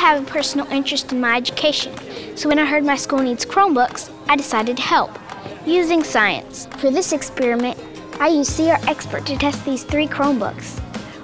have a personal interest in my education, so when I heard my school needs Chromebooks, I decided to help. Using science. For this experiment, I used CrXPRT to test these three Chromebooks.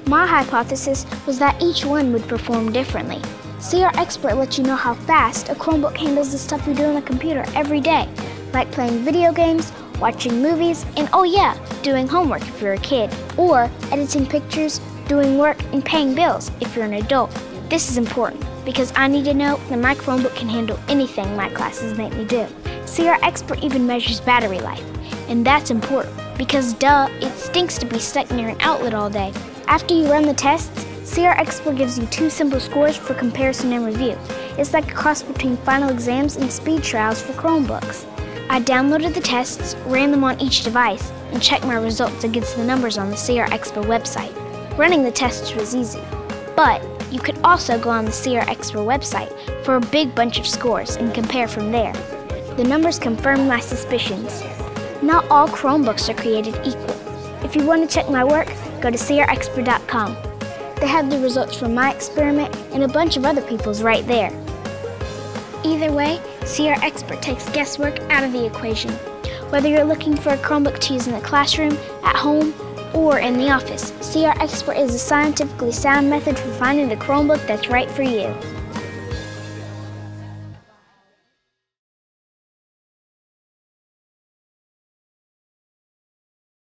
My hypothesis was that each one would perform differently. CrXPRT lets you know how fast a Chromebook handles the stuff you do on a computer every day, like playing video games, watching movies, and oh yeah, doing homework if you're a kid, or editing pictures, doing work, and paying bills if you're an adult. This is important because I need to know the my Chromebook can handle anything my classes make me do. CrXPRT even measures battery life, and that's important because duh, it stinks to be stuck near an outlet all day. After you run the tests, CrXPRT gives you two simple scores for comparison and review. It's like a cross between final exams and speed trials for Chromebooks. I downloaded the tests, ran them on each device, and checked my results against the numbers on the CrXPRT website. Running the tests was easy, but you could also go on the CrXPRT website for a big bunch of scores and compare from there. The numbers confirmed my suspicions. Not all Chromebooks are created equal. If you want to check my work, go to crxprt.com. They have the results from my experiment and a bunch of other people's right there. Either way, CrXPRT takes guesswork out of the equation. Whether you're looking for a Chromebook to use in the classroom, at home, or in the office, CrXPRT is a scientifically sound method for finding the Chromebook that's right for you.